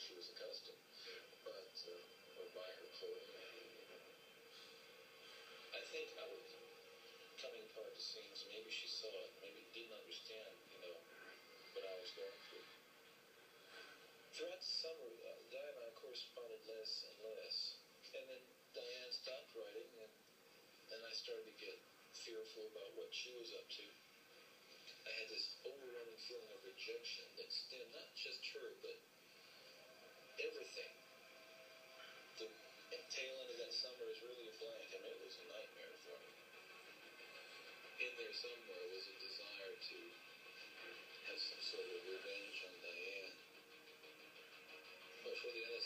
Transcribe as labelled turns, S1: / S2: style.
S1: which she was accustomed, but uh, or buy her clothing. I think I was coming apart the seams. Maybe she saw it, maybe didn't understand, you know, what I was going through. Throughout the summer, uh, Diane and I corresponded less and less. And then Diane stopped writing, and, and I started to get fearful about what she was up to. Somewhere uh, was a desire to have some sort of revenge on Diane. But for the end of